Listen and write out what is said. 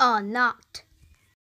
or not.